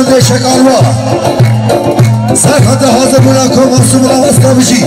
گرده شکاروا سرخط حاضر بنا کم و سمرا وستابشی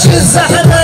في الزحمه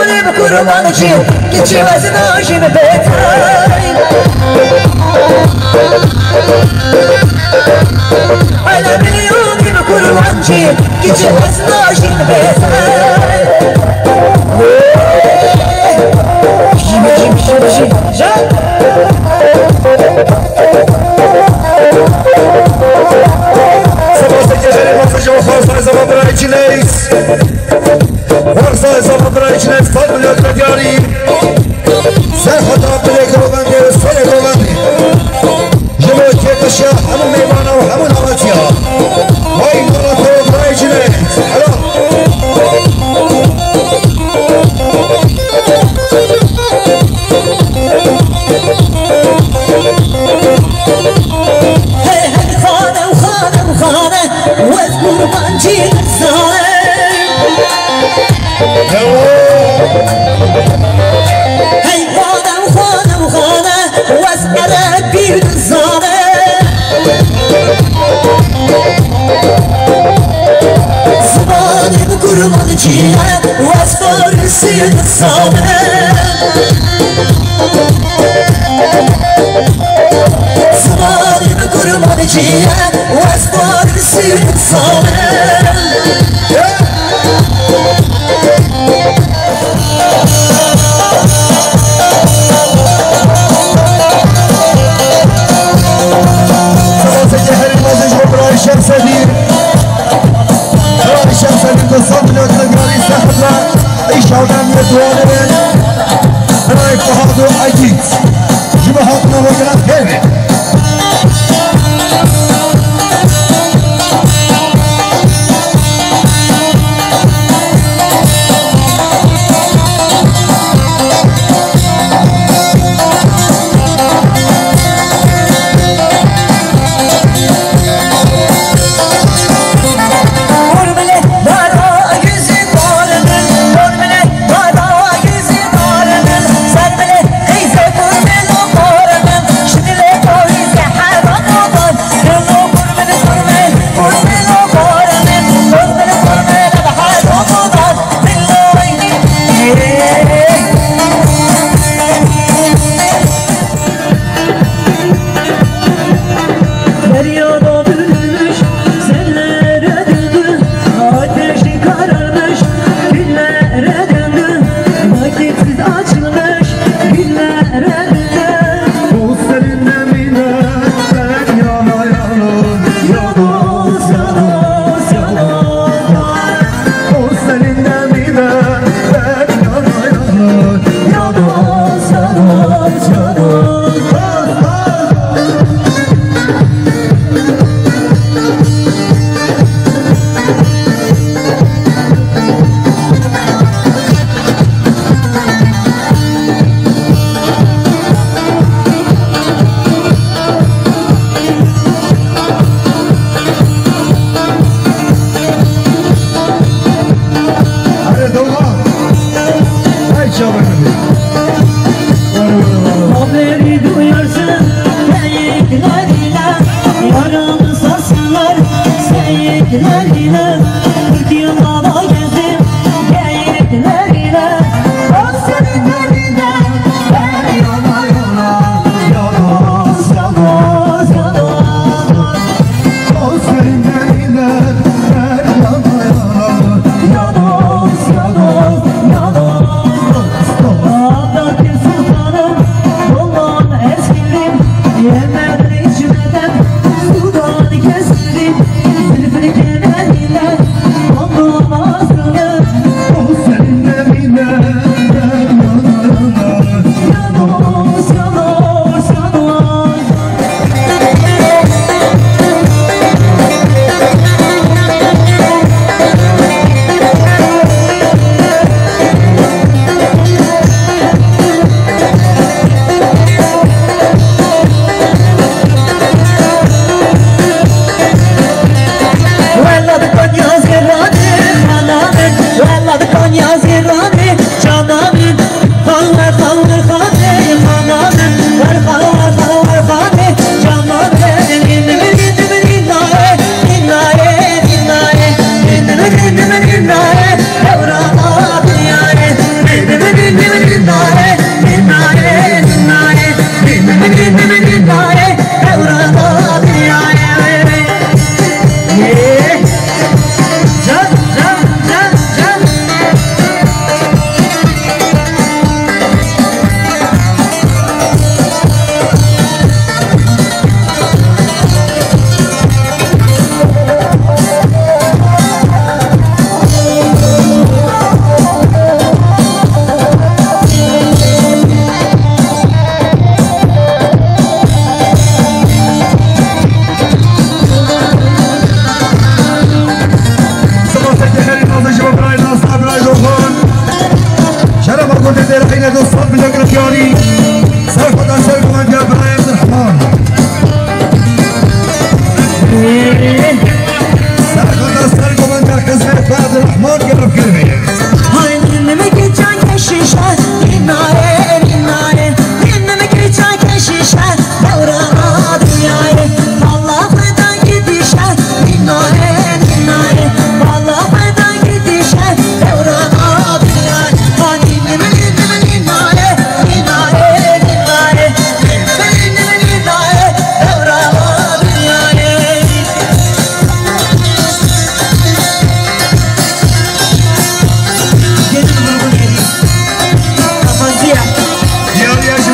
Kurbani bu kurban için Geçemezsin aşını betay Hala biliyorum ki bu kurban için Geçemezsin aşını betay Şimdi şimdi şimdi şimdi Şimdi Postekelere basacağım Farsay zamanlar içindeyiz Farsay zamanlar içindeyiz Fadıl Özgür Yarim Sen hata bile kırılan yabancı kızlar Hey hanım hanım hanım Vazgara bir kızlar Zamanım kurban içine Vazgara bir kızlar Zamanım kurban içine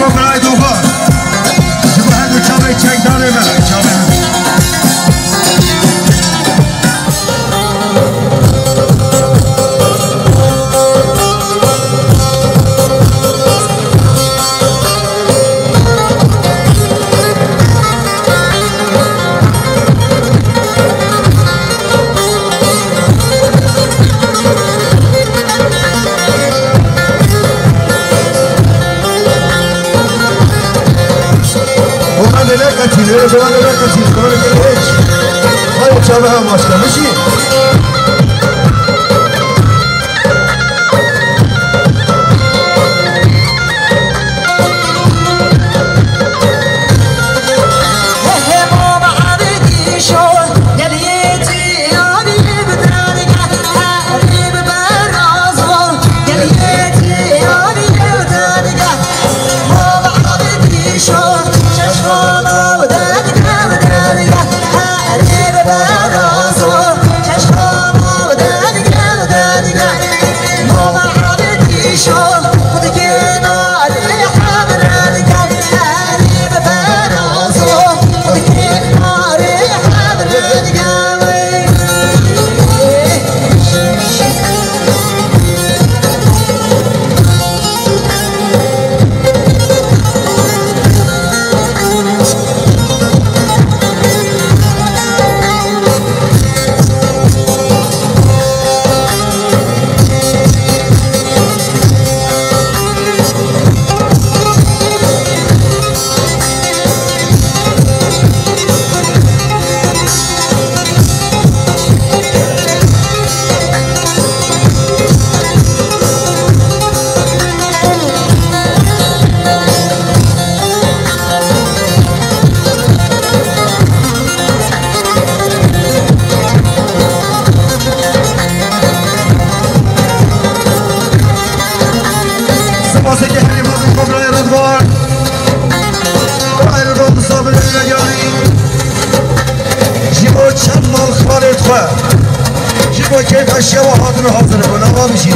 Vamos pra lá, Bye. se que salimos sin comprar de los bar. Ayro do sabe la gari. Jibo chamal khalet kha. Jibo ke khashwa hadro hazır bana var bir şey.